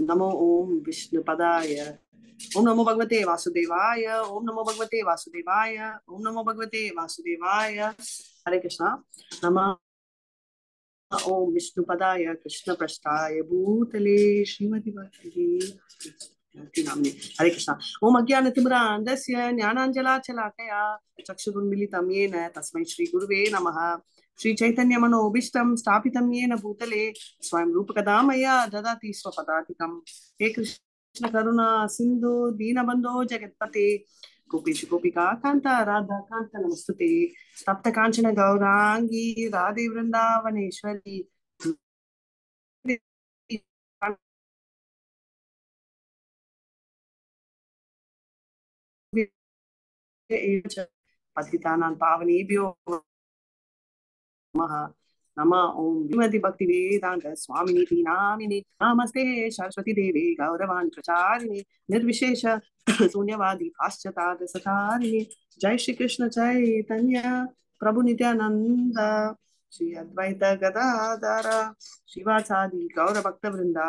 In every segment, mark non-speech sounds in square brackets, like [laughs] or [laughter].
नमो ओम विष्णुपदाय। ओम नमो भगवते वासुदेवाय। ओम नमो भगवते वासुदेवाय। ओम नमो भगवते वासुदेवाय। हरे कृष्णा। नम ओम विष्णुपदाय कृष्ण प्रस्थाय भूतले श्रीमती हरे कृष्ण। ओम अज्ञान तिमरांधस्य ज्ञानांजलाचलाकया चक्षुरुन्मिलितं येन तस्मै श्रीगुरुवे नमः। శ్రీ శ్రీచైతన్యమనో ఉభిష్టం స్థాపితం ఏన భూతలే. స్వయం రూపకదా మయా దదాతి స్వపదాతికం. హే కృష్ణ కరుణ సింధు దీనబంధో జగత్పతి. గోపేషు గోపికా కాంత రాధాకాంత నమస్తుతే. తప్త కాంచన గౌరాంగి రాధే వృందావనేశ్వరి. పతితానాన్ పావనీభ్యో नमः। नमः ॐ विमति भक्ति वेदान्त स्वामिनीति नामिनि। नमस्ते सरस्वती देवी गौरवान् प्रचारिणि। निर्विशेष शून्यवादी पाश्चात्य सतारिणि। जय श्री कृष्ण चैतन्य। प्रभु नित्यानंद श्री अद्वैत गदाधर। शिवाचादि गौर भक्त वृंदा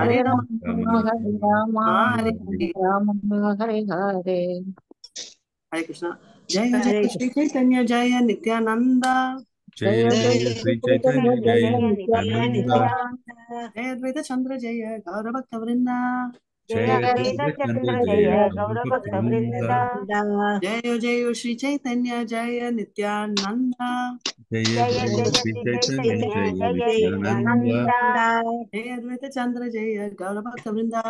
ஹரே ராம ஹரே ராம ஹரே ராம ஹரே ஹரே ஹரே கிருஷ்ணா. ஜெய ஜெய ஸ்ரீ சைத்தன்ய ஜெய நித்யானந்தா. ஜெய ஜெய ஸ்ரீ சைத்தன்ய ஜெய நித்யானந்தா. ஜெய அத்வைத சந்திர ஜெய கௌரபக்த விருந்தா जय जय श्री चैतन्य जय नित्यानंद जय जय श्री चैतन्य जय नित्यानंद जय अद्वैत चंद्र जय गौर वृंदा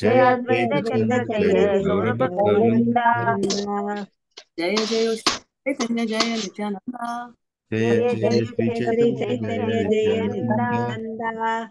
जय चंद्र जय जय जय श्री चैतन्य जय नित्यानंद जय जय श्री चैतन्य जय नित्यानंद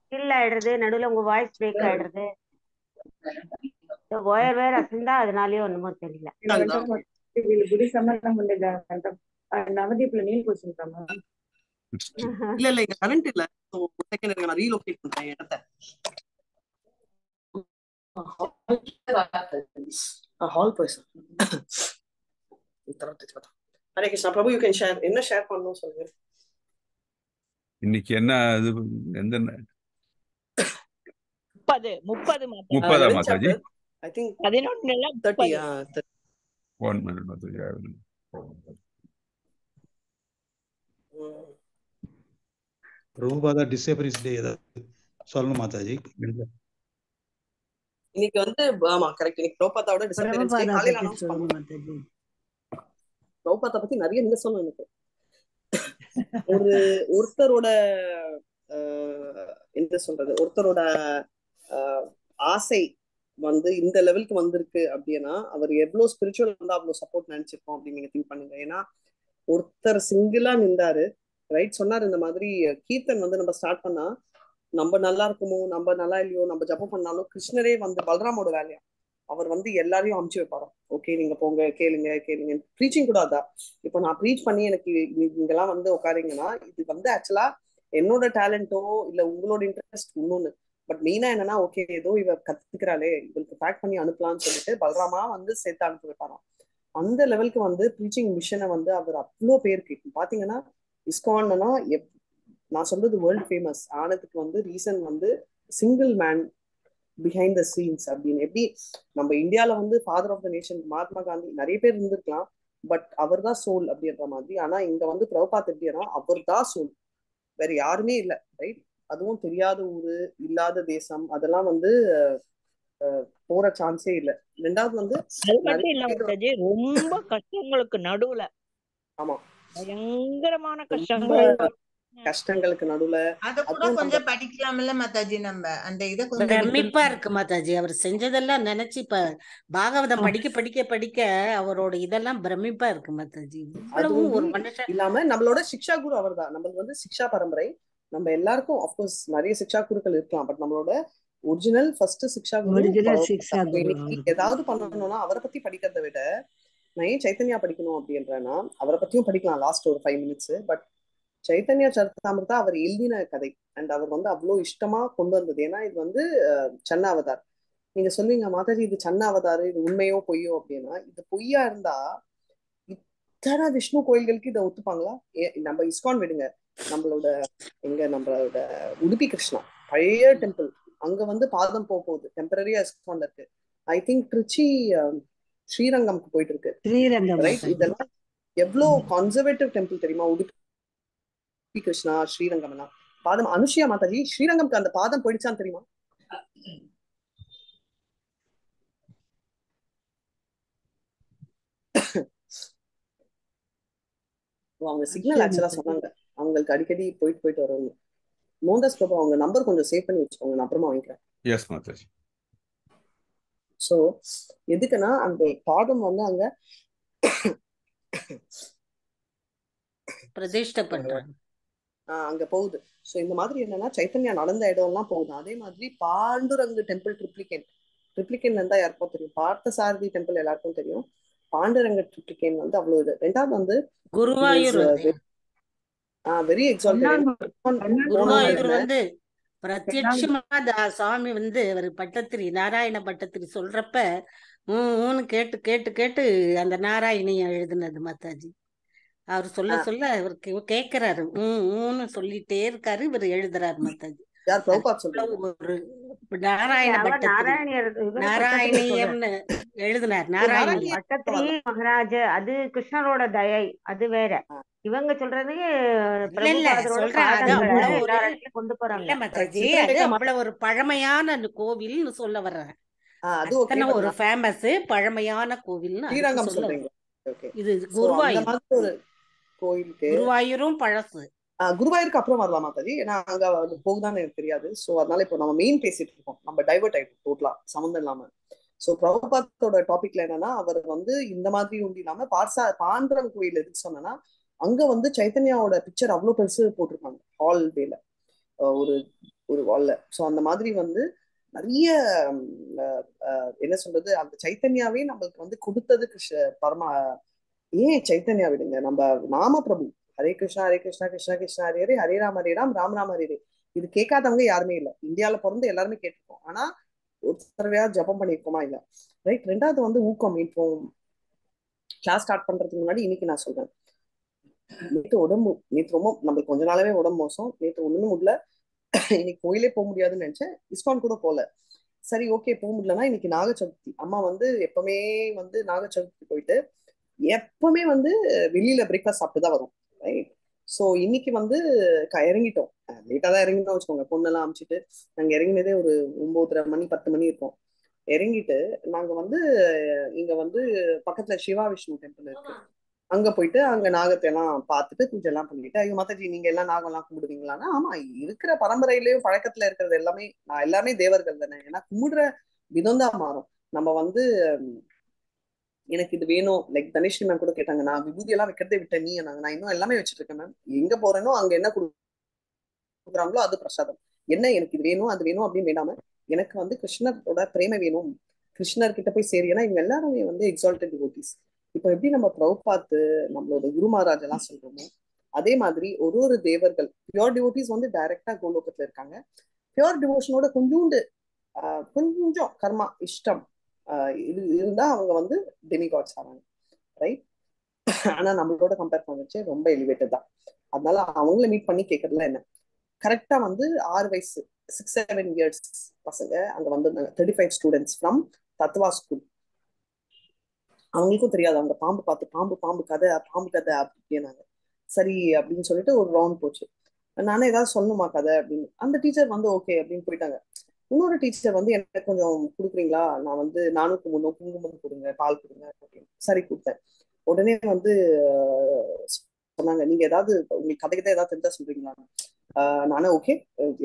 ஸ்டில் ஆயிடுறது நடுவுல உங்க வாய்ஸ் பிரேக் ஆயிடுறது. ஒயர் வேர் அசந்தா அதனாலயே ஒண்ணுமோ தெரியல. குடி நீல் போச்சிருக்காமா பிரபு கேன் ஷேர் என்ன ஷேர் பண்ணணும் சொல்லுங்க. இன்னைக்கு என்ன இது? எந்த முப்பது முப்பது முப்பதா. மாதாஜி ஐ திங்க் பதினொன்னுல one minute Mataji Prabhupada disappearance day ஏதாவது சொல்லணும் மாதாஜி இன்னைக்கு வந்து ஆமா கரெக்ட் இன்னைக்கு ப்ரோபாத்தாவோட டிசப்பியரன்ஸ் டே பிரபுபாதா காலையில ப்ரோபாத்தா பத்தி நிறைய நீங்க சொல்லணும் எனக்கு. ஒரு ஒருத்தரோட ஆஹ், என்ன சொல்றது? ஒருத்தரோட ஆஹ், ஆசை வந்து இந்த லெவலுக்கு வந்திருக்கு அப்படின்னா அவர் எவ்வளவு ஸ்பிரிச்சுவல் வந்து அவ்வளவு சப்போர்ட் நினைச்சிருக்கோம் அப்படின்னு நீங்க திங்க் பண்ணுங்க. ஏன்னா ஒருத்தர் சிங்கிளா நின்றாரு ரைட் சொன்னார் இந்த மாதிரி கீர்த்தன் வந்து நம்ம ஸ்டார்ட் பண்ணா நம்ம நல்லா இருக்குமோ நம்ம நல்லா இல்லையோ நம்ம ஜப்பம் பண்ணாலும் கிருஷ்ணரே வந்து பலராமோட வேலையா? அவர் வந்து எல்லாரையும் அமுச்சு வைப்பாராம். ஓகே நீங்க போங்க கேளுங்க கேளுங்க ப்ரீச்சிங் கூட அதான். இப்போ நான் ப்ரீச் பண்ணி எனக்கு நீங்கெல்லாம் வந்து உட்காரீங்கன்னா இது வந்து ஆக்சுவலா என்னோட டேலண்டோ இல்ல உங்களோட இன்ட்ரெஸ்ட் இன்னொன்னு. பட் மெயினா என்னன்னா ஓகே ஏதோ இவ கத்துக்கிறாளே இவளுக்கு பேக் பண்ணி அனுப்பலாம்னு சொல்லிட்டு பலராமா வந்து சேர்த்து அனுப்பி வைப்பாராம். அந்த லெவலுக்கு வந்து ப்ரீச்சிங் மிஷனை வந்து அவர் அவ்வளோ பேருக்கு பாத்தீங்கன்னா இஸ்கான்னா எப்- நான் சொல்றது வேர்ல்ட் ஃபேமஸ் ஆனதுக்கு வந்து ரீசன் வந்து single man behind the scenes அப்படின்னு. எப்படி நம்ம இந்தியால வந்து father of the nation Mahatma Gandhi நிறைய பேர் இருந்திருக்கலாம். பட் அவர் தான் சோல் அப்படின்ற மாதிரி. ஆனா இங்க வந்து பிரபுபாத் எப்படின்னா அவர் தான் சோல் வேற யாருமே இல்லை ரைட் அதுவும் தெரியாத ஊரு இல்லாத தேசம் அதெல்லாம் வந்து போற சான்ஸே இல்ல. ரெண்டாவது வந்து ரொம்ப கஷ்டங்களுக்கு நடுவுல. ஆமா. பயங்கரமான கஷ்டங்கள். கஷ்டங்களுக்கு நடுவுல அத கூட அதுவும் கொஞ்சம் படிக்கலாம்ல மாதாஜி நம்ம. அந்த இத கொஞ்சம் பிரமிப்பா இருக்கு மாதாஜி. அவர் செஞ்சதெல்லாம் நினைச்சு இப்ப பாகவதம் படிக்க படிக்க படிக்க அவரோட இதெல்லாம் பிரமிப்பா இருக்கு மாதாஜி. அது இவ்வளவும் வந்து ஒரு மனுஷன். இல்லாம நம்மளோட சிக்ஷா குரு அவர்தான் நம்மளுக்கு வந்து சிக்ஷா பரம்பரை. நம்ம எல்லாருக்கும் அஃப்கோர்ஸ் நிறைய சிக்ஷா குருக்கள் இருக்கலாம். பட் நம்மளோட ஒரிஜினல் ஃபர்ஸ்ட் சிக்ஷா குரு ஏதாவது பண்ணணும்னா அவரை பத்தி படிக்கிறதை விட நான் ஏன் சைத்தன்யா படிக்கணும் அப்படின்றேன்னா அவரை பத்தியும் படிக்கலாம் லாஸ்ட் ஒரு five minutes but Chaitanya Charitamrita அவர் எழுதின கதை. அண்ட் அவர் வந்து அவ்வளோ இஷ்டமா கொண்டு வந்தது. ஏன்னா இது வந்து அஹ், சன்ன அவதார் நீங்க சொல்லுவீங்க மாதாஜி இது சன்ன அவதார் இது உண்மையோ பொய்யோ? அப்படின்னா இது பொய்யா இருந்தா இத்தனை விஷ்ணு கோயில்களுக்கு இதை ஒத்துப்பாங்களா? நம்ம இஸ்கான் விடுங்க. நம்மளோட எங்க நம்மளோட உடுப்பி கிருஷ்ணா பழைய டெம்பிள் அங்க வந்து பாதம் போக போகுது. டெம்பரரியா இஸ்கான்ல இருக்கு. ஐ திங்க் திருச்சி ஸ்ரீரங்கம்க்கு போயிட்டு இருக்கு. ஸ்ரீரங்கம். ரைட் மாதாஜி இதெல்லாம் எவ்வளோ கன்சர்வேட்டிவ் டெம்பிள் தெரியுமா? உடுப்பி கிருஷ்ணா ஸ்ரீரங்கம்னா பாதம் அனுஷியா மாதாஜி ஸ்ரீரங்கம்க்கு அந்த பாதம் போயிடுச்சான்னு தெரியுமா? அவங்க சிக்னல் ஆக்சுவலா சொன்னாங்க. அவங்களுக்கு அடிக்கடி போயிட்டு போயிட்டு வரவங்க மோகன்தாஸ் பிரபு அவங்க நம்பர் கொஞ்சம் சேவ் பண்ணி வச்சுக்கோங்க நான் அப்புறமா வாங்கிக்கிறேன். எஸ் மாதாஜி. சோ எதுக்குன்னா அந்த பாதம் வந்து அங்க பிரதிஷ்டை பண்றாங்க. அங்க போகுது. சோ இந்த மாதிரி என்னன்னா சைத்தன்யா நடந்த இடம்லாம் போகுது. அதே மாதிரி பாண்டுரங்கு டெம்பிள் ட்ரிப்ளிகேன் ட்ரிப்ளிகேன் இருந்தா யாருக்கும் தெரியும்? பார்த்த சாரதி டெம்பிள் எல்லாருக்கும் தெரியும். பாண்டுரங்க ட்ரிப்ளிகேன் வந்து அவ்வளவு இது. ரெண்டாவது வந்து குருவாயூர் வெரி வந்து. பிரத்யட்சமா தா- சுவாமி வந்து அவர் பட்டத்திரி நாராயண பட்டத்திரி சொல்றப்ப கேட்டு கேட்டு கேட்டு அந்த நாராயணியம் எழுதுனது மாதாஜி. அவர் சொல்ல சொல்ல அவர் கே- கேக்குறாரு. ஊ ஊன்னு சொல்லிட்டே இருக்காரு. இவர் எழுதுறாரு அவ்வளவு ஒரு நாராயண இவர் நாராயணியம்னு எழுதினார். நாராயணி. மகாராஜ். அது கிருஷ்ணரோட தயை. அது வேற. இவங்க சொல்றது கொண்டு போறாங்க. ஒரு பழமையான கோவில்னு சொல்ல வர்றேன். ஒரு ஃபேமஸ் பழமையான கோவில்னு இது குருவாயூர். கோயிலுக்கு. குருவாயூரும் பழசு. குருவாயூருக்கு அப்புறம் வரலாம் மாதாஜி ஏன்னா அங்க அது போகுதான்னு எனக்கு தெரியாது. சோ அதனால இப்போ நம்ம மெயின் பேசிட்டு இருக்கோம். நம்ம டைவர்ட் ஆயிட்டோம் டோட்டலா சம்மந்தம் இல்லாம. சோ பிரபுபாத்தோட டாபிக்ல என்னன்னா அவர் வந்து இந்த மாதிரி உண்டு இல்லாம பார்சா பாண்டரம் கோயில் எதுக்கு சொன்னேன்னா அங்க வந்து சைத்தன்யாவோட பிக்சர் அவ்வளவு பெருசு போட்டிருக்காங்க ஹால் வேல ஒரு ஒரு வால்ல சோ அந்த மாதிரி வந்து நிறைய என்ன சொல்றது அந்த சைத்தன்யாவே நம்மளுக்கு வந்து கொடுத்தது கிருஷ்ண பரமா ஏன் சைத்தன்யா விடுங்க. நம்ம நாம பிரபு ஹரே கிருஷ்ணா ஹரே கிருஷ்ணா கிருஷ்ணா கிருஷ்ணா ஹரே ஹரே ஹரே ராம் ஹரே ராம் ராம் ராம் ஹரே இது கேட்காதவங்க யாருமே இல்ல. இந்தியால பிறந்து எல்லாருமே கேட்டிருக்கோம். ஆனா ஒரு தடவையா ஜபம் பண்ணிருக்கோமா இல்ல? ரைட் ரெண்டாவது வந்து ஊக்கம். இப்போ கிளாஸ் ஸ்டார்ட் பண்றதுக்கு முன்னாடி இன்னைக்கு நான் சொல்றேன். நேற்று உடம்பு நேற்று ரொம்ப நம்மளுக்கு கொஞ்ச நாளாவே உடம்பு மோசம். நேற்று ஒண்ணுமே முடியல. இன்னைக்கு கோயிலே போக முடியாதுன்னு நினைச்சேன். இஸ்கான் கூட போல. சரி ஓகே போக முடியலன்னா இன்னைக்கு நாக சதுர்த்தி அம்மா வந்து எப்பவுமே வந்து நாக சதுர்த்தி போயிட்டு எப்பவுமே வந்து வெளியில பிரேக்ஃபாஸ்ட் சாப்பிட்டு தான் வரும் ரைட் ஸோ இன்னைக்கு வந்து இறங்கிட்டோம். லேட்டாக தான் இறங்கிட்டோம் வச்சுக்கோங்க. பொண்ணெல்லாம் அமிச்சிட்டு நாங்க இறங்கினதே ஒரு ஒன்பதரை மணி பத்து மணி இருக்கும். இறங்கிட்டு நாங்க வந்து இங்க வந்து பக்கத்துல சிவா விஷ்ணு டெம்பிள் இருக்கு. அங்க போயிட்டு அங்க நாகத்தை எல்லாம் பார்த்துட்டு பூஜை எல்லாம் பண்ணிட்டு ஐயோ மாதாஜி நீங்க எல்லாம் நாகம் எல்லாம் கும்பிடுவீங்களான்னா? ஆமா இருக்கிற பரம்பரையிலயும் பழக்கத்துல இருக்கிறது எல்லாமே நான் எல்லாமே தேவர்கள் தானே. ஏன்னா கும்பிடுற விதம் தான் மாறும். நம்ம வந்து எனக்கு இது வேணும். லைக் தனுஷ்ரி மேம் கூட கேட்டாங்க நான் விபூதி எல்லாம் வைக்கிறதே விட்டேன் நீ நாங்க நான் இன்னும் எல்லாமே வச்சுட்டு இருக்கேன் மேம் எங்க போறேனோ அங்க என்ன கொடுக்குறாங்களோ அது பிரசாதம். என்ன? எனக்கு இது வேணும் அது வேணும் அப்படின்னு வேண்டாம எனக்கு வந்து கிருஷ்ணரோட பிரேமை வேணும். கிருஷ்ணர் கிட்ட போய் சேரி. ஏன்னா இவங்க எல்லாருமே வந்து எக்ஸால்டட் டிவோட்டிஸ் இப்போ எப்படி நம்ம பிரபுபாத்து நம்மளோட குரு மகாராஜ் எல்லாம் சொல்றோமோ அதே மாதிரி ஒரு ஒரு தேவர்கள் பியோர் டிவோட்டிஸ் வந்து டைரக்டா கோலோகத்துல இருக்காங்க. பியோர் டிவோஷனோட கொஞ்சோண்டு ஆஹ், கொஞ்சம் கர்மா இஷ்டம் இது இருந்தா அவங்க வந்து டெமிகாட்ஸ் ஆவாங்க ரைட் ஆனா நம்மளோட கம்பேர் பண்ணுச்சு ரொம்ப எலிவேட்டட் தான். அதனால அவங்கள மீட் பண்ணி கேட்கறதுல என்ன? கரெக்டா வந்து ஆறு வயசு சிக்ஸ் செவன் இயர்ஸ் பசங்க அங்க வந்திருந்தாங்க thirty five students from Tattva school அவங்களுக்கும் தெரியாது. அவங்க பாம்பு பார்த்து பாம்பு பாம்பு கதை பாம்பு கதை அப்படின்னாங்க. சரி அப்படின்னு சொல்லிட்டு ஒரு ரவுண்ட் போச்சு. நானே ஏதாவது சொல்லணுமா கதை அப்படின்னு. அந்த டீச்சர் வந்து ஓகே அப்படின்னு போயிட்டாங்க. இன்னொரு டீச்சர் வந்து எனக்கு கொஞ்சம் கொடுக்குறீங்களா? நான் வந்து நானும் குங்குமம் குங்குமம் கொடுங்க பால் கொடுங்க அப்படின்னு சரி கொடுத்தேன். உடனே வந்து சொன்னாங்க நீங்க ஏதாவது உங்களுக்கு கதை கதை ஏதாவது தெரிஞ்சா சொல்றீங்களா? நானும் ஓகே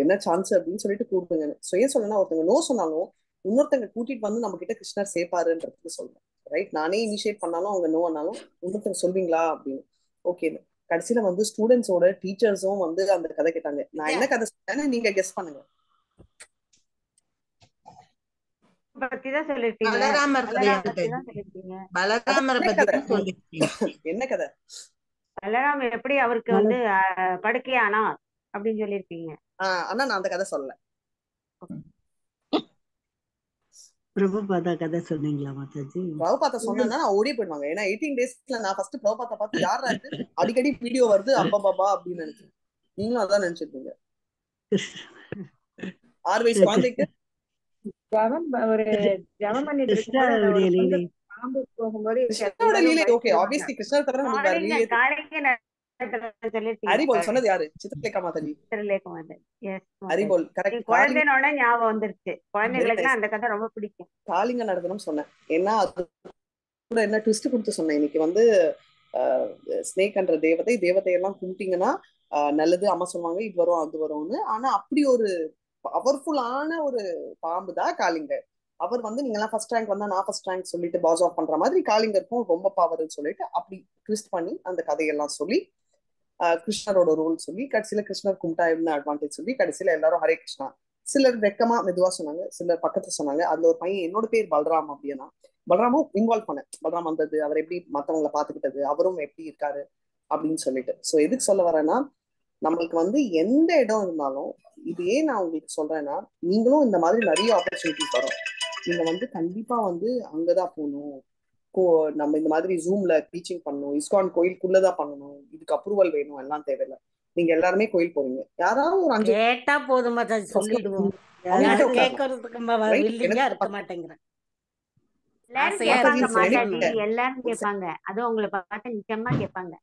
என்ன சான்ஸ் அப்படின்னு சொல்லிட்டு கூப்பிடுங்க. ஸோ ஏன் சொல்லணும்னா ஒருத்தங்க நோ சொன்னாலும் இன்னொருத்தங்க கூட்டிட்டு வந்து நம்ம கிட்ட கிருஷ்ணர் சேர்ப்பாருன்றதுக்கு சொல்றேன். ரைட் நானே இனிஷியேட் பண்ணாலும் அவங்க நோ ஆனாலும் இன்னொருத்தங்க சொல்வீங்களா அப்படின்னு. ஓகே கடைசியில வந்து ஸ்டூடெண்ட்ஸோட டீச்சர்ஸும் வந்து அந்த கதை கேட்டாங்க. நான் என்ன கதை சொன்னேன்னு நீங்க கெஸ் பண்ணுங்க. பத்தி தான் சொல்லிருக்கீங்க. பலராமர் சொல்லிருக்கீங்க. பலராமரை என்ன பத்தி கதை? தான் சொல்லிருக்கீங்க. என்ன கதை? பலராம் எப்படி அவருக்கு வந்து அஹ், படுக்கையானார் அப்படின்னு சொல்லியிருக்கீங்க ஆஹ் ஆனா நான் அந்த கதை சொல்லல பிரபுபாதா கதை சொன்னீங்களா மாதாஜி? பிரபுபாத்த சொன்னேன்னா நான் ஓடி போயிடுவாங்க. ஏன்னா எயிட்டீன் டேஸ்ல நான் ஃபர்ஸ்ட் பிரபுபாத்த பார்த்து யாரா அடிக்கடி வீடியோ வருது அப்பா பாபா அப்படின்னு நினைச்சேன். நீங்களும் அதான் நினைச்சிருக்கீங்க. [laughs] ஆறு வயசு குழந்தைக்கு ஜெபம் ஒரு ஜெபம் பண்ணிட்டு போகும்போது ஓகே ஆப்வியஸ்லி கிருஷ்ணர் தவிர ஹரிபோல் சொன்னது யாரு? சித்திரலேகா மாதாஜி சித்திரலேக ஹரிபோல் கரெக்ட் குழந்தைனோட ஞாபகம் வந்துருச்சு. நைஸ் அந்த கதை ரொம்ப பிடிக்கும். காளிங்க நடக்கணும்னு சொன்னேன். ஏன்னா அது கூட என்ன ட்விஸ்ட் கொடுத்து சொன்னேன். இன்னைக்கு வந்து ஸ்னேக்ன்ற தேவதை தேவதையெல்லாம் கும்பிட்டீங்கன்னா ஆஹ் நல்லது அம்மா சொல்லுவாங்க இது வரும் அது வரும்னு. ஆனா அப்படி ஒரு பவர்ஃபுல்லான ஒரு பாம்பு தான் காலிங்கர் அவர் வந்து நீங்க எல்லாம் ஃபர்ஸ்ட் ரேங்க் வந்தா நான் ஃபர்ஸ்ட் ரேங்க் சொல்லிட்டு பாஸ் ஆஃப் பண்ற மாதிரி காலிங்கருக்கும் ரொம்ப பவர்னு சொல்லிட்டு அப்படி ட்விஸ்ட் பண்ணி அந்த கதையெல்லாம் சொல்லி ஆஹ் கிருஷ்ணரோட ரோல் சொல்லி கடைசியில கிருஷ்ணர் கும்பிட்டா என்ன அட்வான்டேஜ் சொல்லி கடைசியில எல்லாரும் ஹரே கிருஷ்ணா சிலர் வெக்கமா மெதுவா சொன்னாங்க சிலர் பக்கத்துல சொன்னாங்க. அதுல ஒரு பையன் என்னோட பேர் பல்ராம் அப்படின்னா பல்ராமும் இன்வால்வ் பண்ண பல்ராம் வந்தது அவர் எப்படி மத்தவங்களை பாத்துக்கிட்டது அவரும் எப்படி இருக்காரு அப்படின்னு சொல்லிட்டு. சோ எதுக்கு சொல்ல வரேன்னா நம்மளுக்கு வந்து எந்த இடம் இருந்தாலும் இது ஏன் நான் உங்களுக்கு சொல்றேன்னா நீங்களும் இந்த மாதிரி நிறைய ஆப்பர்ச்சுனிட்டிஸ் வரும். நீங்க வந்து கண்டிப்பா வந்து அங்கதான் போகணும். கோ நம்ம இந்த மாதிரி ஜூம்ல டீச்சிங் பண்ணணும். இஸ்கான் கோயிலுக்குள்ளதான் பண்ணணும். இதுக்கு அப்ரூவல் வேணும். எல்லாம் தேவையில்லை. நீங்க எல்லாருமே கோயில் போறீங்க. யாராவது ஒரு அஞ்சு கேட்டா போதுமா சொல்லிடுவோம். எல்லாரும் கேட்பாங்க அதுவும் உங்களை பார்த்து நிச்சயமா கேட்பாங்க.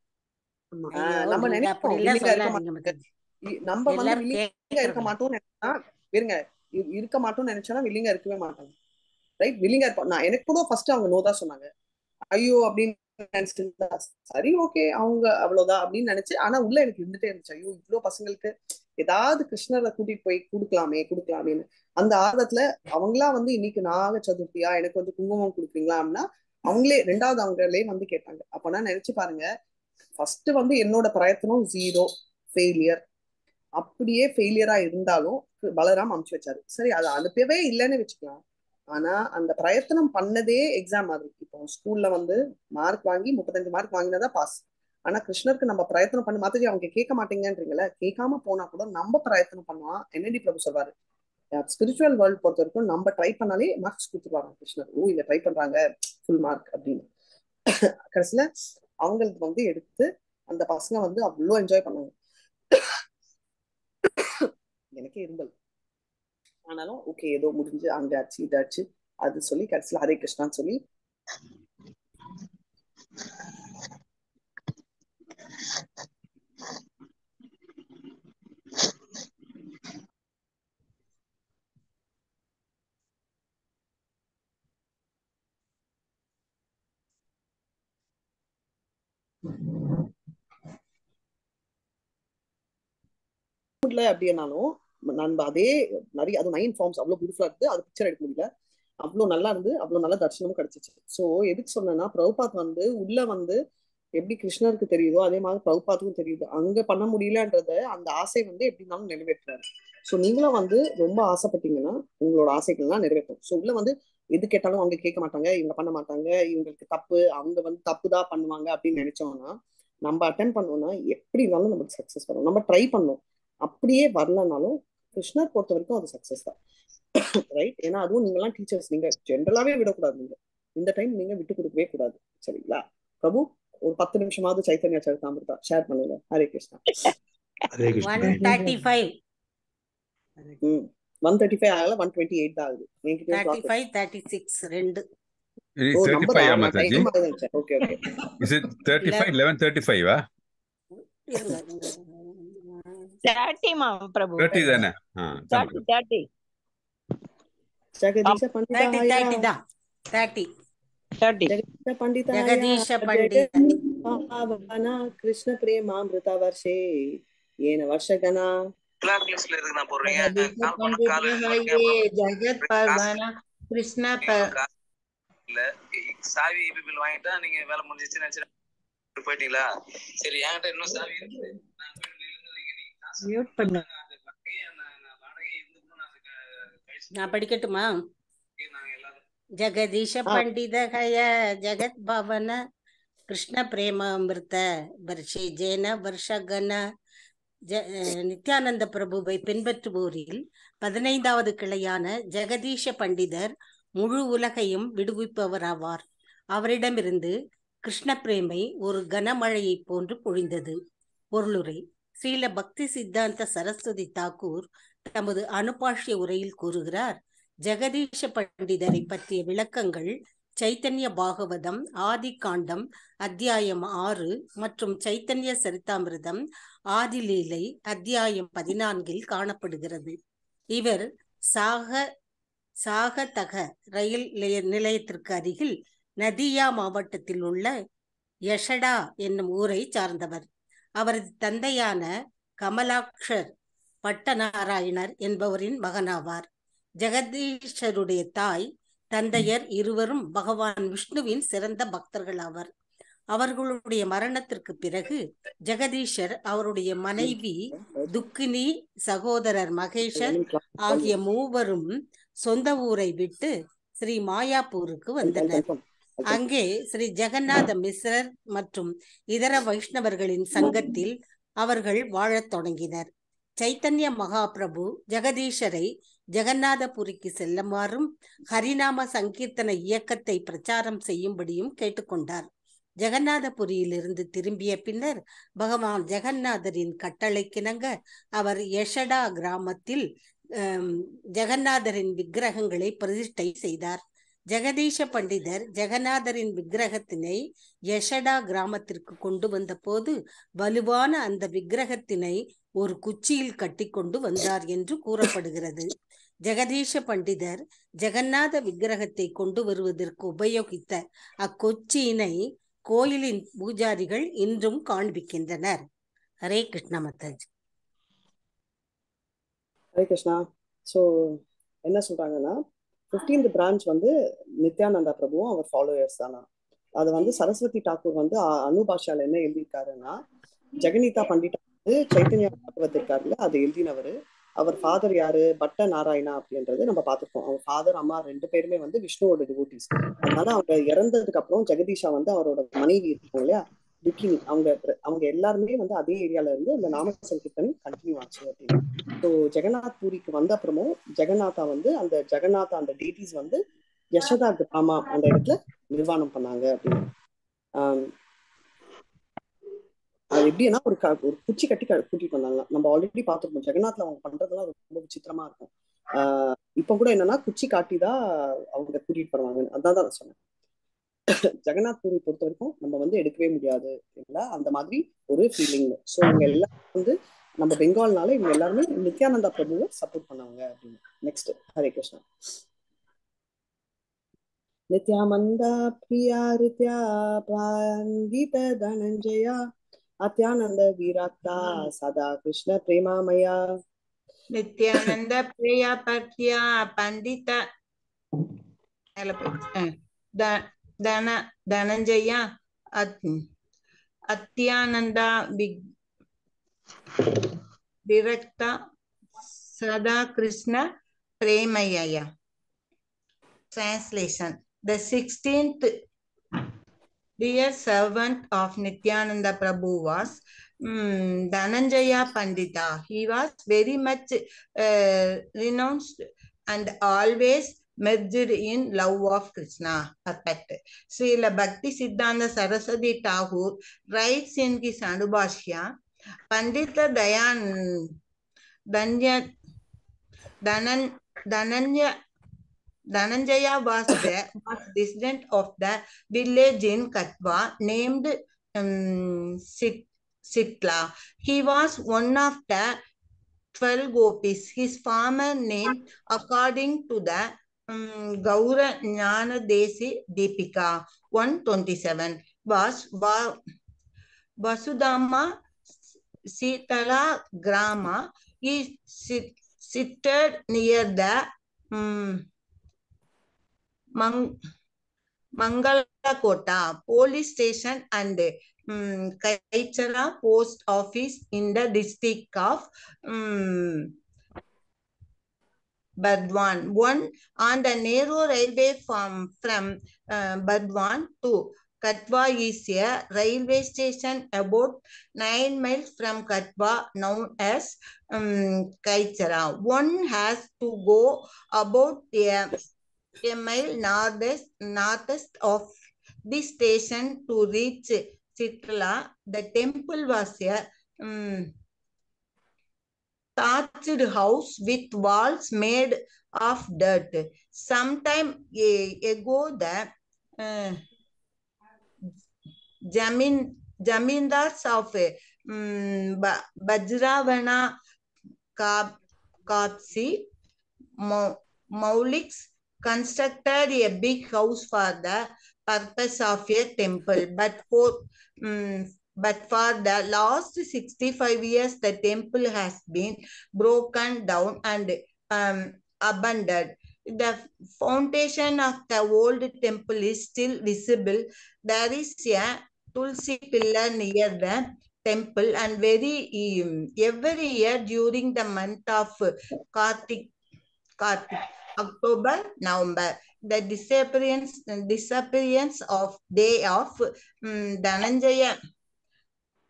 நம்ம நினைப்போம் வில்லிங்கா இருக்க மாட்டோம். நம்ம வந்து இருக்க மாட்டோம்னு நினைச்சா இருங்க இ- இருக்க மாட்டோம்னு நினைச்சோம்னா வில்லிங்கா இருக்கவே மாட்டாங்க. ரைட் வில்லிங்கா இருப்போம் நான் எனக்கு கூட ஃபர்ஸ்ட் அவங்க நோ தான் சொன்னாங்க. ஐயோ அப்படின்னு நினைச்சிட்டு சரி ஓகே அவங்க அவ்வளவுதான் அப்படின்னு நினைச்சு ஆனா உள்ள எனக்கு இருந்துட்டே இருந்துச்சு. ஐயோ இவ்வளவு பசங்களுக்கு ஏதாவது கிருஷ்ணரை கூட்டிட்டு போய் கொடுக்கலாமே கொடுக்கலாமேன்னு. அந்த ஆர்வத்துல அவங்களா வந்து இன்னைக்கு நாக சதுர்த்தியா எனக்கு வந்து குங்குமம் கொடுக்குறீங்களா அப்படின்னா அவங்களே ரெண்டாவது அவங்களே வந்து கேட்டாங்க. அப்பனா நினைச்சு பாருங்க ஃபர்ஸ்ட் வந்து என்னோட பிரயத்தனம் ஜீரோ ஃபெயிலியர் அப்படியே ஃபெயிலியரா இருந்தாலும் பலராம் அமுச்சு வச்சாரு. சரி அதை அனுப்பவே இல்லைன்னு வச்சுக்கலாம். ஆனா அந்த பிரயத்தனம் பண்ணதே எக்ஸாம் மாதிரி. இப்போ ஸ்கூல்ல வந்து மார்க் வாங்கி முப்பத்தஞ்சு மார்க் வாங்கினதா பாஸ் ஆனா கிருஷ்ணருக்கு நம்ம பிரயத்தனம் பண்ண மாதிரி அவங்க கேட்க மாட்டீங்கன்றீங்கள கேட்காம போனா கூட நம்ம பிரயத்தனம் பண்ணுவா என்னடி பிரபு சொல்வாரு. ஸ்பிரிச்சுவல் வேர்ல்ட் பொறுத்த வரைக்கும் நம்ம ட்ரை பண்ணாலே மார்க்ஸ் கொடுத்துருவாங்க கிருஷ்ணர். ஓ இதை ட்ரை பண்றாங்க ஃபுல் மார்க் அப்படின்னு. கடைசியில அவங்களுக்கு வந்து எடுத்து அந்த பசங்க வந்து அவ்வளோ என்ஜாய் பண்ணாங்க எனக்கே இரும்பல். ஆனாலும் ஓகே ஏதோ முடிஞ்சு அங்க ஆச்சு இதாச்சு அது சொல்லி கடைசியில ஹரே கிருஷ்ணான்னு சொல்லி முடியல அப்படின்னாலும் நம்ம அதே நிறைய அது நைன் ஃபார்ம்ஸ் அவ்வளவு பியூட்டிஃபுல்லா இருக்கு. அது பிக்சர் எடுக்க முடியல. அவ்வளவு நல்லா இருந்து அவ்வளவு நல்ல தரிசனமும் கிடைச்சிச்சு. சோ எதுக்கு சொன்னேன்னா பிரபுபாத் வந்து உள்ள வந்து எப்படி கிருஷ்ணருக்கு தெரியுதோ அதே மாதிரி பிரபுபாத்துக்கும் தெரியுது. அங்க பண்ண முடியலன்றத அந்த ஆசை வந்து எப்படி இருந்தாலும் நிறைவேற்றுறாரு. சோ நீங்களும் வந்து ரொம்ப ஆசைப்பட்டீங்கன்னா உங்களோட ஆசைகள்லாம் நிறைவேற்றும். சோ உள்ள வந்து எது கேட்டாலும் அவங்க கேட்க மாட்டாங்க இவங்க பண்ண மாட்டாங்க இவங்களுக்கு தப்பு அவங்க வந்து தப்பு தான் பண்ணுவாங்க அப்படின்னு நினைச்சோம்னா நம்ம அட்டன் பண்ணோம்னா எப்படி இருந்தாலும் நமக்கு சக்சஸ் வரும். நம்ம ட்ரை பண்ணோம் அப்படியே வரலனாலும் கிருஷ்ணர் பொறுத்த வரைக்கும் அது சக்சஸ் தான். ரைட் ஏன்னா அதுவும் நீங்கெல்லாம் டீச்சர்ஸ் நீங்க ஜென்ரலாவே விடக்கூடாது நீங்க. இந்த டைம் நீங்க விட்டு கொடுக்கவே கூடாது. சரிங்களா? பிரபு ஒரு பத்து நிமிஷமாவது சைத்தன்யா சரிதாமிருதா ஷேர் பண்ணுங்க. Hare Krishna Hare one Krishna thirty five ம் ஒன் தேர்ட்டி ஃபைவ் ஆகல ஒன் டுவெண்ட்டி எயிட் தான் ஆகுது தேர்ட்டி ஃபைவ் தேர்ட்டி சிக்ஸ் ரெண்டு okay okay is it thirty five eleven thirty மா பிரபு தேர்ட்டி தானே thirty thirty thirty Jagadisha Panditaya Jagadisha Pandita Jaganpavana Krishna சாவி bill வாங்கிட்டா நீங்க வேலை முடிஞ்சிச்சு நினைச்சு போயிட்டீங்களா சரி என்கிட்ட இன்னும் சாவி இருக்கு நான் போய் வெளியில இருந்து நீங்க நீங்க காசு மியூட் பண்ணு. நான் படிக்கட்டுமா? ஜெகதீஷ ஆ. பண்டித ஹய ஜெகத் பவன கிருஷ்ண பிரேமாமிருத வர்ஷே ஜேன வருஷகன நித்யானந்த பிரபுவை பின்பற்றுவோரில் பதினைந்தாவது கிளையான ஜெகதீஷ பண்டிதர் முழு உலகையும் விடுவிப்பவராவார். அவரிடமிருந்து கிருஷ்ண பிரேமை ஒரு கனமழையைப் போன்று பொழிந்தது. பொருளுரை. ஸ்ரீல பக்தி சித்தாந்த சரஸ்வதி தாக்கூர் தமது அனுபாஷ்ய உரையில் கூறுகிறார் ஜெகதீஷ பண்டிதரை பற்றிய விளக்கங்கள் சைத்தன்ய பாகவதம் ஆதி காண்டம் அத்தியாயம் ஆறு மற்றும் சைத்தன்ய சரிதாமிரதம் ஆதிலீலை அத்தியாயம் பதினான்கில் காணப்படுகிறது. இவர் சாக சாகதக ரயில் நிலைய- நிலையத்திற்கு அருகில் நதியா மாவட்டத்தில் உள்ள யஷடா என்னும் ஊரை சார்ந்தவர். அவரது தந்தையான கமலாட்சர் பட்டநாராயணர் என்பவரின் மகனாவார். ஜெகதீஷருடைய தாய் தந்தையர் இருவரும் பகவான் விஷ்ணுவின் சிறந்த பக்தர்கள் ஆவர் அவர்களுடைய மரணத்திற்கு பிறகு ஜெகதீஷர் அவருடைய மனைவி துக்கினி சகோதரர் மகேஷர் ஆகிய மூவரும் சொந்த ஊரை விட்டு ஸ்ரீ மாயாப்பூருக்கு வந்தனர். அங்கே ஸ்ரீ ஜெகநாத மிஸ்ரர் மற்றும் இதர வைஷ்ணவர்களின் சங்கத்தில் அவர்கள் வாழத் தொடங்கினர். சைத்தன்ய மகாபிரபு ஜெகதீஷரை ஜெகநாதபுரிக்கு செல்லுமாறும் ஹரிநாம சங்கீர்த்தன இயக்கத்தை பிரச்சாரம் செய்யும்படியும் கேட்டுக்கொண்டார். ஜெகநாதபுரியிலிருந்து திரும்பிய பின்னர் பகவான் ஜெகநாதரின் கட்டளைக்கிணங்க அவர் யஷடா கிராமத்தில் ஜெகநாதரின் விக்கிரகங்களை பிரதிஷ்டை செய்தார். ஜெகதீஷ பண்டிதர் ஜெகநாதரின் விக்கிரகத்தினை யஷடா கிராமத்திற்கு கொண்டு வந்த போது வலுவான அந்த விக்கிரகத்தினை ஒரு குச்சியில் கட்டிக்கொண்டு வந்தார் என்று கூறப்படுகிறது. ஜெகதீஷ பண்டிதர் ஜெகநாத விக்கிரகத்தை கொண்டு வருவதற்கு உபயோகித்த அக்கொச்சியினை கோயிலின் பூஜாரிகள் இன்றும் காண்பிக்கின்றனர். ஹரே கிருஷ்ண மத்தாஜி ஹரே கிருஷ்ணா. ஸோ என்ன சொல்றாங்கன்னா ஃபிஃப்டீன்த் பிரான்ச் வந்து நித்யானந்தா பிரபுவும் அவர் ஃபாலோயர்ஸ் தானா. அது வந்து சரஸ்வதி டாக்கூர் வந்து அனுபாஷால என்ன எழுதியிருக்காருன்னா ஜெகநீதா பண்டிதா வந்து சைத்தன்யா பாகவத் இருக்காருல்ல அது எழுதினவர். அவர் ஃபாதர் யாரு? பட்ட நாராயணா அப்படின்றது நம்ம பார்த்துருக்கோம். அவர் ஃபாதர் அம்மா ரெண்டு பேருமே வந்து விஷ்ணுவோட டிவோட்டிஸ் அதனால அவங்க இறந்ததுக்கு அப்புறம் ஜெகதீஷா வந்து அவரோட மனைவி இருக்கும் இல்லையா? துக்கினி அவங்க அவங்க எல்லாருமே வந்து அதே ஏரியால இருந்து அந்த நாம சங்கீர்த்தன் கண்டினியூ ஆச்சு அப்படின்னு. ஸோ ஜெகநாத் பூரிக்கு வந்த அப்புறமும் ஜெகநாதா வந்து அந்த ஜெகநாதா அந்த டேட்டிஸ் வந்து யசோதா கிராமா அந்த இடத்துல நிர்வாணம் பண்ணாங்க அப்படின்னு. அது எப்படின்னா ஒரு க- ஒரு குச்சி கட்டி கூட்டிட்டு வந்தாங்க. நம்ம ஆல்ரெடி பார்த்துருக்கோம் ஜெகநாத்ல அவங்க பண்றதெல்லாம் ரொம்ப விசித்திரமா இருக்கும். ஆஹ் இப்ப கூட என்னன்னா குச்சி காட்டி தான் அவங்க கூட்டிட்டு வருவாங்க அதான் தான் சொன்னேன். [coughs] ஜெகநாத் பூரி பொறுத்த வரைக்கும் நம்ம வந்து எடுக்கவே முடியாது அந்த மாதிரி ஒரு ஃபீலிங் ஸோ இவங்க எல்லாம் வந்து நம்ம பெங்கால்னால இவங்க எல்லாருமே நித்யானந்தா பிரபுவை சப்போர்ட் பண்ணாங்க அப்படின்னு. நெக்ஸ்ட் ஹரே கிருஷ்ணா. நித்யாமந்தா பிரியா ரித்யா பாங்கித தனஞ்சயா அத்யானந்த வீராக்தா சதா கிருஷ்ண பிரேமாமயா. நித்யானந்த பிரியா பக்தியா பண்டித. धन धनंजय अत्यानंद सदा Krishna प्रेमय translation the sixteenth dear servant of Nityananda Prabhu was Dhananjaya Pandita he was very much renounced and always merged in love of Krishna. Perfect. Srila Bhakti Siddhanta Saraswati Thakur writes in his Anubhashya, Pandita Dayan Danya Danan Dananya Dhananjaya was the was resident of the village in Katwa named um, Sit, Sitla. He was one of the 12 gopis. His former name, according to the um, Gaura Jnana Desi Deepika 127, was Va- Vasudhamma Sitala Grama. He sit, near the um, Mang, Mangalakota police station and um, Kaichara post office in the district of um, Burdwan. One on the narrow railway from, from uh, to Katwa is a railway station about nine miles from Katwa known as um, Kaichara. One has to go about a, a mile northeast, northeast of this station to reach Chitla. The temple was a um, thatched house with walls made of dirt. Sometime ago, the uh, Jamin Jamindars of um, Ba- Bajravana Kapsi Mauliks constructed a big house for the purpose of a temple, but for um, but for the last 65 years, the temple has been broken down and um, abandoned. The foundation of the old temple is still visible. There is a Tulsi pillar near the temple and very um, every year during the month of Kartik, Kartik October, November, the disappearance disappearance of day of um, Dhananjaya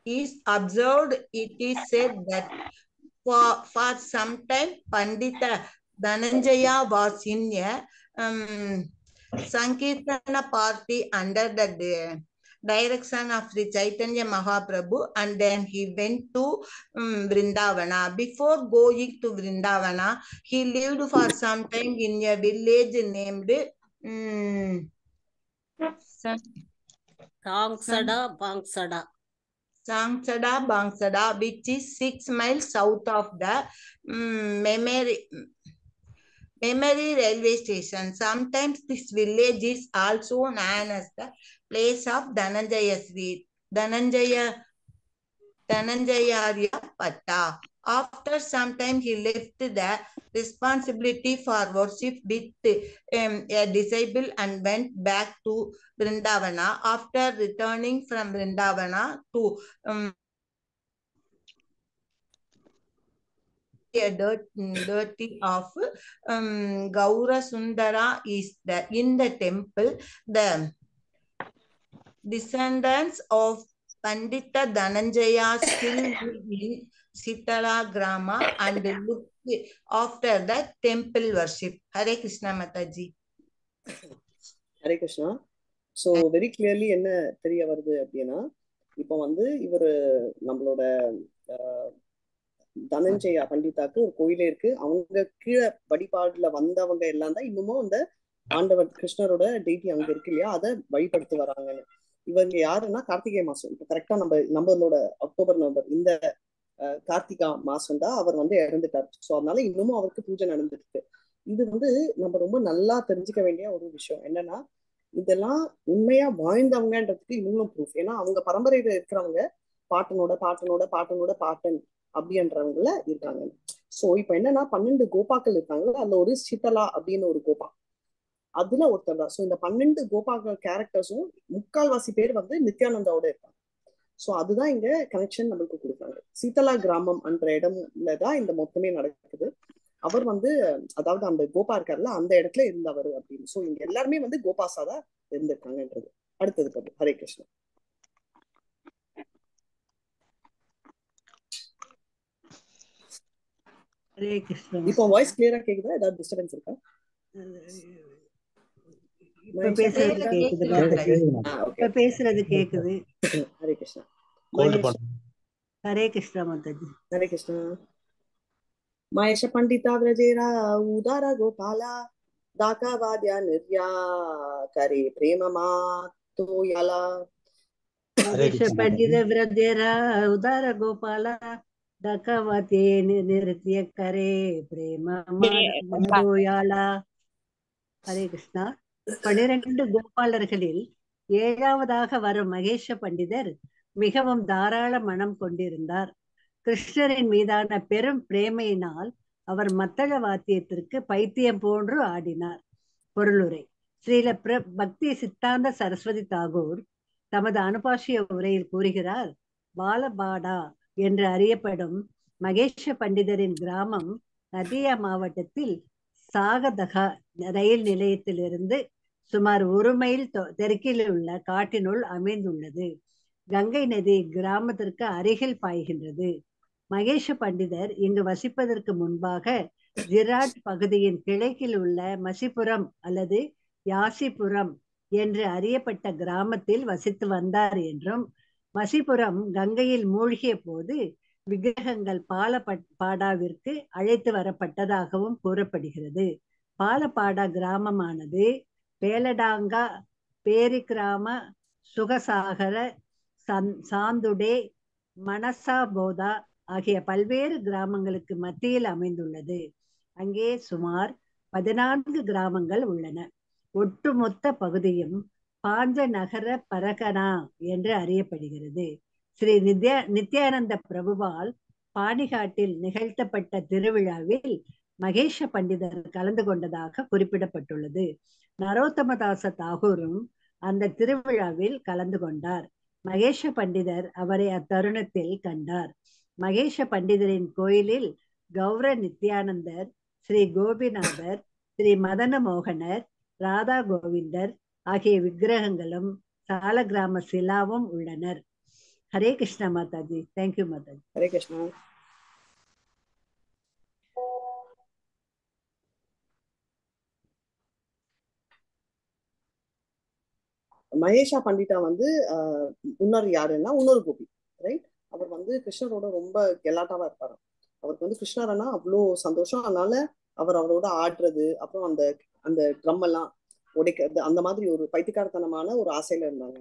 is observed, it is said that for, for some time, Pandita Dananjaya was in a um, Sankirtana party under the direction of the Chaitanya Mahaprabhu and then he went to um, Vrindavana. Before going to Vrindavana, he lived for some time in a village named um, Bangsada. Changsada, Bangsada, which is six miles south of the mm, um, memory, memory railway station. Sometimes this village is also known as the place of Dhananjaya Sri, Dhananjaya, Dhananjayarya Patta. After some time, he left the responsibility for worship with um, a disciple and went back to Vrindavana. After returning from Vrindavana to um, a dirt, dirty of um, Gaura Sundara is the in the temple. The descendants of Pandita Dhananjaya still in Sitala Grama and look after the temple worship. Hare Krishna Mataji. Hare Krishna so very clearly என்ன தெரிய வருது அப்படின்னா இப்போ வந்து இவர் நம்மளோட தனஞ்சயா பண்டிதாக்கு ஒரு கோயிலே இருக்கு. அவங்க கீழே வழிபாடுல வந்தவங்க எல்லாம் தான் இன்னமும் அந்த ஆண்டவர் கிருஷ்ணரோட டெய்டி அங்க இருக்கு இல்லையா? அதை வழிபடுத்தி வராங்கன்னு. இவங்க யாருன்னா கார்த்திகை மாசம். இப்போ கரெக்டா நம்ம நம்மளோட அக்டோபர் நவம்பர் இந்த கார்த்திகா மாசம் தான் அவர் வந்து இறந்துட்டார். ஸோ அதனால இன்னமும் அவருக்கு பூஜை நடந்துட்டு இருக்கு இது வந்து நம்ம ரொம்ப நல்லா தெரிஞ்சுக்க வேண்டிய ஒரு விஷயம். என்னன்னா இதெல்லாம் உண்மையா வாழ்ந்தவங்கன்றதுக்கு இவங்களும் ப்ரூஃப் ஏன்னா அவங்க பரம்பரையில இருக்கிறவங்க பாட்டனோட பாட்டனோட பாட்டனோட பாட்டன் அப்படின்றவங்கள இருக்காங்க. சோ இப்ப என்னன்னா பன்னெண்டு கோபாக்கள் இருக்காங்கல்ல அதுல ஒரு சித்தலா அப்படின்னு ஒரு கோபா. அதுல ஒருத்தர் தான். சோ இந்த பன்னெண்டு கோபாக்கள் கேரக்டர்ஸும் முக்கால்வாசி பேர் வந்து நித்யானந்தாவோட இருக்காங்க சோ அதுதான் இங்க கனெக்ஷன் நம்மளுக்கு கொடுக்குறாங்க. சீதலா கிராமம் என்ற இடம்ல தான் இந்த மொத்தமே நடக்குது. அவர் வந்து அதாவது அந்த கோபா இருக்காருல்ல அந்த இடத்துல இருந்தவர் அப்படின்னு. சோ இங்க எல்லாருமே வந்து கோபாசா தான் இருந்திருக்காங்கன்றது. அடுத்தது பிரபு ஹரே கிருஷ்ணா. ஹரே கிருஷ்ணா. இப்போ வாய்ஸ் கிளியரா கேக்குதா? ஏதாவது டிஸ்டர்பன்ஸ் இருக்கா? பேசுறது கேக்குது பேசுறது. கேக்குது. ஹரே கிருஷ்ணா. ஹரே கிருஷ்ணா மாதாஜி. ஹரே கிருஷ்ணா. மகேஷ பண்டிதா விரஜேரா உதார கோபாலா தாக்காவாத்யா நிர்யா கரே பிரேமமா தோயலா. மகேஷ பண்டித விரஜேரா உதார கோபாலா ಡಕವತೆ ನಿರತಿಯ ಕರೆ ಪ್ರೇಮ ಮಾಡೋಯಾಳ ஹரே கிருஷ்ணா. பனிரெண்டு கோபாலர்களில் ஏழாவதாக வரும் மகேஷ பண்டிதர் மிகவும் தாராள மனம் கொண்டிருந்தார். கிருஷ்ணரின் மீதான பெரும் பிரேமையினால் அவர் மத்தள வாத்தியத்திற்கு பைத்தியம் போன்று ஆடினார். பொருளுரை ஸ்ரீல பிர பக்தி சித்தாந்த சரஸ்வதி தாகூர் தமது அனுபாஷிய உரையில் கூறுகிறார் பாலபாடா என்று அறியப்படும் மகேஷ பண்டிதரின் கிராமம் நதியா மாவட்டத்தில் சாகதகா ரயில் நிலையத்திலிருந்து சுமார் ஒரு மைல் தெற்கில் உள்ள காட்டினுள் அமைந்துள்ளது. கங்கை நதி கிராமத்திற்கு அருகில் பாய்கின்றது. மகேஷ பண்டிதர் இங்கு வசிப்பதற்கு முன்பாக ஜிராட் பகுதியின் கிழக்கில் உள்ள மசிபுரம் அல்லது யாசிபுரம் என்று அறியப்பட்ட கிராமத்தில் வசித்து வந்தார் என்றும் மசிபுரம் கங்கையில் மூழ்கிய போது விக்கிரகங்கள் பாலப்பாடாவிற்கு அழைத்து வரப்பட்டதாகவும் கூறப்படுகிறது. பாலப்பாடா கிராமமானது பேலடாங்கா பேரிகிராம சுகசாகர சாந்துடே மனசா போதா ஆகிய பல்வேறு கிராமங்களுக்கு மத்தியில் அமைந்துள்ளது. அங்கே சுமார் பதினான்கு கிராமங்கள் உள்ளன. ஒட்டுமொத்த பகுதியும் பாஞ்ச நகர பரகனா என்று அறியப்படுகிறது. ஸ்ரீ நித்யா நித்யானந்த பிரபுவால் பாணிகாட்டில் நிகழ்த்தப்பட்ட திருவிழாவில் மகேஷ பண்டிதர் கலந்து கொண்டதாக குறிப்பிடப்பட்டுள்ளது. நரோத்தமதாச தாகூரும் அந்த திருவிழாவில் கலந்து கொண்டார். மகேஷ பண்டிதர் அவரை அத்தருணத்தில் கண்டார். மகேஷ பண்டிதரின் கோயிலில் கௌர நித்யானந்தர் ஸ்ரீ கோபிநாதர் ஸ்ரீ மதன மோகனர் ராதா கோவிந்தர் ஆகிய விக்கிரகங்களும் சால கிராம சிலாவும் உள்ளனர். Hare Krishna Mataji. Thank you Mataji. Hare Krishna. Mahesha Pandita வந்து இன்னொரு யாருன்னா இன்னொரு கோபி ரைட் அவர் வந்து கிருஷ்ணரோட ரொம்ப கெலாட்டாவா இருப்பாரு. அவருக்கு வந்து கிருஷ்ணரனா அவ்வளோ சந்தோஷம். அதனால அவர் அவரோட ஆடுறது அப்புறம் அந்த அந்த ட்ரம் எல்லாம் உடைக்கிறது அந்த மாதிரி ஒரு பைத்தியக்காரத்தனமான ஒரு ஆசையில இருந்தாங்க.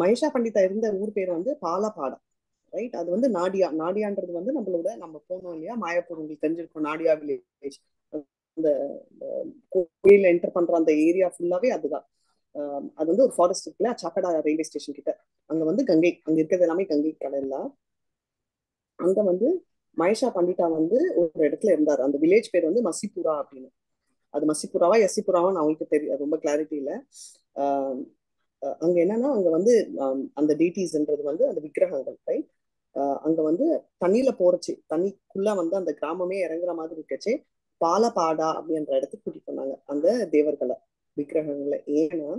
மகேஷா பண்டிதா இருந்த ஊர் பேர் வந்து பாலபாடா ரைட் அது வந்து நாடியா நாடியான்றது வந்து நம்மளோட நம்ம போனோம் இல்லையா? மாயாப்பூர் உங்களுக்கு தெரிஞ்சிருக்கும் நாடியா வில்லேஜ் அந்த கோயில் என்டர் பண்ற அந்த ஏரியா ஃபுல்லாவே அதுதான். அது வந்து ஒரு ஃபாரஸ்ட் இருக்குல்ல சாக்கடா ரயில்வே ஸ்டேஷன் கிட்ட. அங்க வந்து கங்கை அங்க இருக்கிறது எல்லாமே கங்கை கடல்ல அங்க வந்து மகேஷா பண்டிதா வந்து ஒரு இடத்துல இருந்தாரு. அந்த வில்லேஜ் பேர் வந்து மசிபுரா அப்படின்னு. அது மசிபுராவா எசிபுராவான்னு அவங்களுக்கு தெரியும். ரொம்ப கிளாரிட்டி இல்லை. அங்க என்னன்னா அங்க வந்து அந்த டிடிஸ்ன்றது வந்து அந்த விக்கிரகங்கள் ரைட் அங்க வந்து தண்ணியில போறச்சு. தண்ணிக்குள்ள வந்து அந்த கிராமமே இறங்குற மாதிரி இருக்கச்சு. பாலபாடா அப்படின்ற இடத்துக்கு கூட்டிட்டு போனாங்க. அந்த தேவர்களை. விக்கிரகங்களை ஏன்னா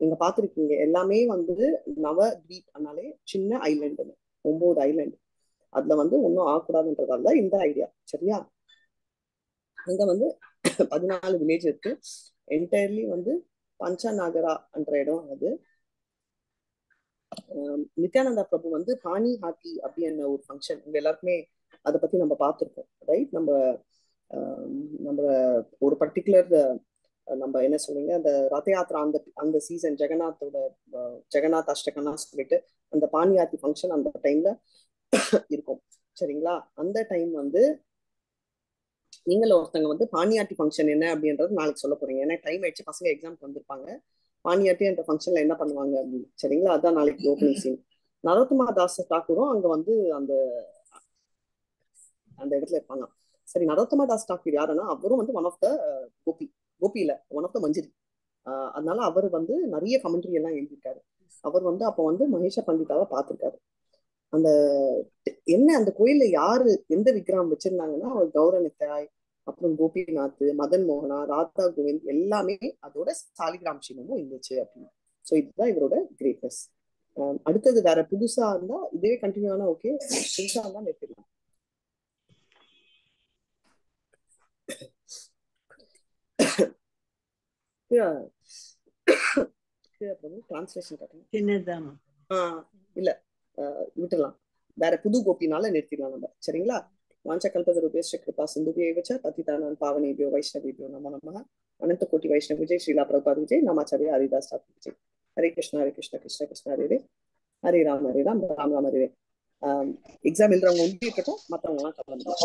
நீங்க பாத்திருக்கீங்க எல்லாமே வந்து நவ ஆனாலே அதனாலே சின்ன ஐலண்டு ஒன்பது ஐலண்டு அதுல வந்து ஒன்னும் ஆகக்கூடாதுன்றதால இந்த ஐடியா சரியா? அங்க வந்து பதினாலு வில்லேஜ் இருக்கு. என்டையர்லி வந்து பஞ்சநாகரா என்ற இடம் அது. நித்யானந்தா பிரபு வந்து பாணி ஹாக்கி அப்படின்ற ஒரு ஃபங்க்ஷன் இங்க எல்லாருக்குமே அதை பத்தி நம்ம பார்த்துருக்கோம் ரைட் நம்ம நம்ம ஒரு பர்டிகுலர் நம்ம என்ன சொல்றீங்க? அந்த ரத யாத்திரா அந்த அந்த சீசன் ஜெகநாத்தோட ஜெகநாத் அஷ்டகனா சொல்லிட்டு அந்த பாணியாத்தி ஃபங்க்ஷன் அந்த டைம்ல இருக்கும். சரிங்களா? அந்த டைம் வந்து நீங்கள ஒருத்தங்க வந்து பாணியாட்டி ஃபங்க்ஷன் என்ன அப்படின்றது நாளைக்கு சொல்ல போறீங்க. ஏன்னா டைம் ஆயிடுச்சு. பசங்க எக்ஸாம்க்கு வந்திருப்பாங்க. பாணியாட்டி என்ற ஃபங்க்ஷன்ல என்ன பண்ணுவாங்க அப்படின்னு. சரிங்களா? அதான் நாளைக்கு ஓப்பனிங் சீன் நரோத்தமா தாஸ் தாக்கூரும் அங்க வந்து அந்த அந்த இடத்துல இருப்பாங்க. சரி நரோத்தமா தாஸ் தாக்கூர் யாருன்னா அவரும் வந்து ஒன் ஆஃப் த கோபி. கோபியில ஒன் ஆஃப் த மஞ்சரி. ஆஹ் அதனால அவர் வந்து நிறைய கமெண்ட்ரி எல்லாம் எழுதியிருக்காரு. அவர் வந்து அப்போ வந்து மகேஷ பண்டிதாவை பார்த்திருக்காரு. அந்த என்ன அந்த கோயில்ல யாரு எந்த விக்கிரகம் வச்சிருந்தாங்கன்னா அவர் கௌரனித்தாய் அப்புறம் கோபிநாத் மதன் மோகனா ராதா கோவிந்த் எல்லாமே அதோட சாலிகிராம் சின்னமும் இருந்துச்சு அப்படின்னு. ஸோ இதுதான் இவரோட கிரேட்னஸ் அடுத்தது வேற புதுசா இருந்தா இதே கண்டினியூ ஆனா ஓகே புதுசா இருந்தா நிறுத்திடலாம் டிரான்ஸ்லேஷன் இல்ல விட்டுலாம் வேற புது கோபினால நிறுத்திடலாம் நம்ம. சரிங்களா? வாஞ்ச கல்பத ரூபேஷ கிருபா சிந்துபியை வச்ச பத்திதான பாவனேபியோ வைஷ்ணவேபியோ நம்ம நம. அனந்த கோட்டி வைஷ்ணவ விஜய் ஸ்ரீலா பிரபாத் விஜய் நமாச்சாரிய ஹரிதாஸ் டாக்டர் விஜய். ஹரே கிருஷ்ணா ஹரே கிருஷ்ணா கிருஷ்ண கிருஷ்ணா ஹரே ஹரி ராம் ஹரே ராம் ராம் ராம் ஹரே எக்ஸாம் எழுதுறவங்க ஒன்றி இருக்கட்டும் மற்றவங்க எல்லாம் கலந்து